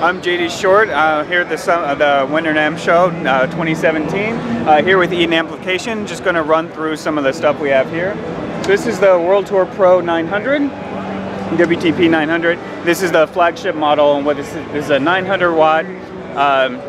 I'm JD Short uh, here at the, uh, the Winter NAMM Show uh, 2017. Uh, here with Eden Amplification, just going to run through some of the stuff we have here. This is the World Tour Pro 900, WTP 900. This is the flagship model, and what this is, this is a 900 watt, um,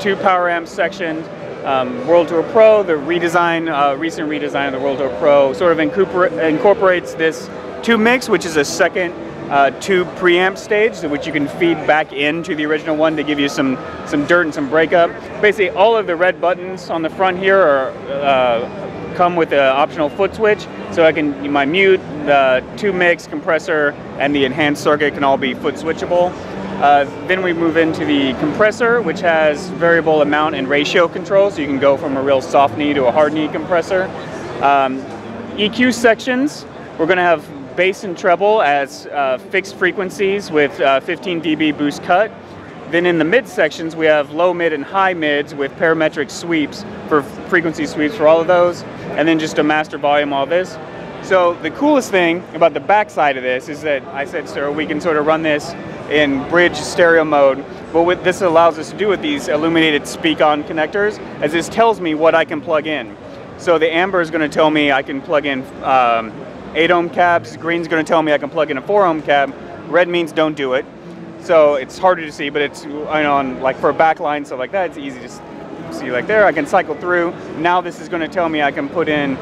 two power amp section, um, World Tour Pro. The redesign, uh, recent redesign of the World Tour Pro, sort of incorporates this tube mix, which is a second uh, tube preamp stage, which you can feed back into the original one to give you some, some dirt and some breakup. Basically, all of the red buttons on the front here are, uh, come with an optional foot switch, so I can my mute, the tube mix, compressor, and the enhanced circuit can all be foot switchable. Uh, then we move into the compressor, which has variable amount and ratio control, so you can go from a real soft knee to a hard knee compressor. Um, EQ sections, we're going to have bass and treble as uh, fixed frequencies with uh, 15 dB boost cut. Then in the mid sections, we have low mid and high mids with parametric sweeps for frequency sweeps for all of those, and then just a master volume all this. So the coolest thing about the back side of this is that I said, sir, we can sort of run this in bridge stereo mode. But what this allows us to do with these illuminated Speakon connectors, is this tells me what I can plug in. So the amber is going to tell me I can plug in um, 8 ohm cabs. Green's going to tell me I can plug in a 4 ohm cab. Red means don't do it. So it's harder to see, but it's I know on like for a backline stuff like that, it's easy to see like there. I can cycle through. Now this is going to tell me I can put in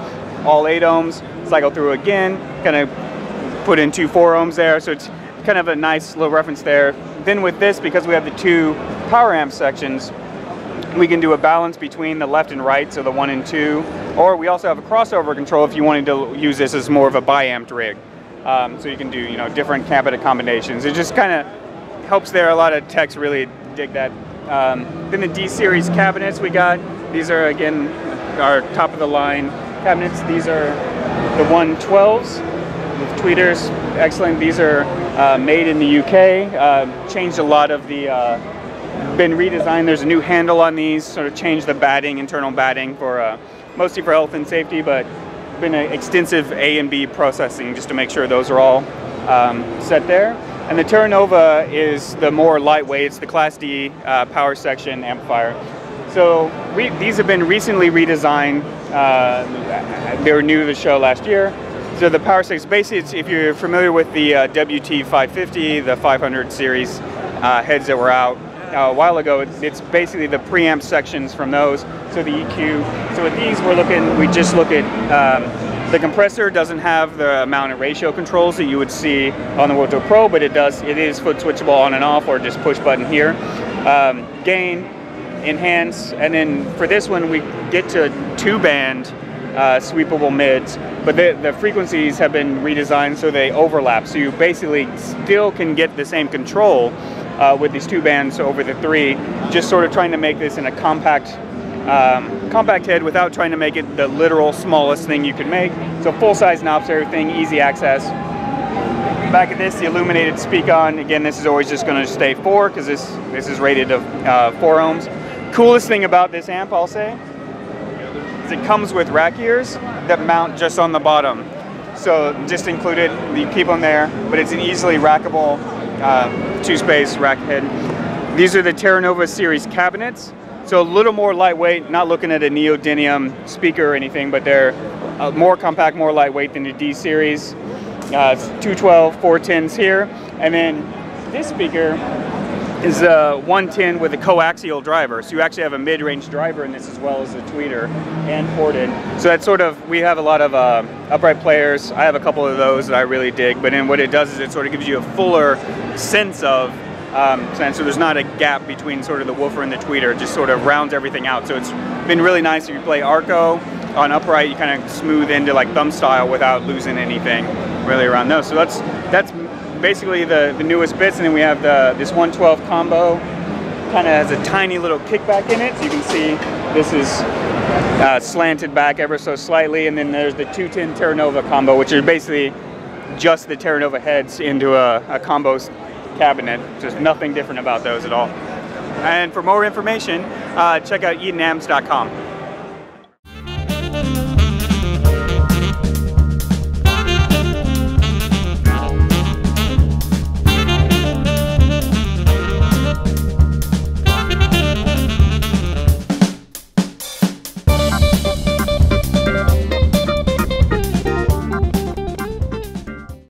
all 8 ohms, cycle through again, kind of put in two 4 ohms there. So it's kind of a nice little reference there. Then with this, because we have the two power amp sections, we can do a balance between the left and right, so the one and two, or we also have a crossover control if you wanted to use this as more of a biamped rig. Um, so you can do you know different cabinet combinations. It just kind of helps there. A lot of techs really dig that. Um, then the D series cabinets we got. These are again our top of the line cabinets. These are the 112s with tweeters. Excellent. These are uh, made in the UK. Uh, changed a lot of the uh, been redesigned. There's a new handle on these, sort of changed the batting, internal batting for uh, mostly for health and safety, but been an extensive A and B processing just to make sure those are all um, set there. And the Terra Nova is the more lightweight, it's the Class D uh, power section amplifier. So these have been recently redesigned. Uh, they were new to the show last year. So the power section, basically, if you're familiar with the uh, WT 550, the 500 series uh, heads that were out, a while ago. It's, basically the preamp sections from those. So the EQ. So with these, we're looking. We just look at um, the compressor doesn't have the amount of ratio controls that you would see on the Tour Pro, but it does. It is foot switchable on and off, or just push button here. Um, gain, enhance, and then for this one, we get to two band uh, sweepable mids, but the, the frequencies have been redesigned so they overlap. So you basically still can get the same control uh, with these two bands over the three, just sort of trying to make this in a compact um, compact head without trying to make it the literal smallest thing you can make. So full size knobs, everything, easy access. Back of this, the illuminated Speakon. Again, this is always just going to stay four because this this is rated to uh, four ohms. Coolest thing about this amp, I'll say, is it comes with rack ears that mount just on the bottom. So just included, you keep them there, but it's an easily rackable uh, two-space rack head. These are the Terra Nova series cabinets. So a little more lightweight, not looking at a neodymium speaker or anything, but they're uh, more compact, more lightweight than the D series. Uh, 212, 410s here. And then this speaker is a 110 with a coaxial driver. So you actually have a mid-range driver in this as well as a tweeter and ported. So that's sort of, we have a lot of uh, upright players. I have a couple of those that I really dig. But then what it does is it sort of gives you a fuller sense of um, and so there's not a gap between sort of the woofer and the tweeter. It just sort of rounds everything out. So it's been really nice if you play Arco on upright, you kind of smooth into like thumb style without losing anything really around those. So that's that's basically the, the newest bits, and then we have the this 112 combo. Kind of has a tiny little kickback in it, so you can see this is uh, slanted back ever so slightly, and then there's the 210 Terra Nova combo, which are basically just the Terra Nova heads into a, a combo cabinet. Just nothing different about those at all. And for more information, uh, check out EdenAmps.com.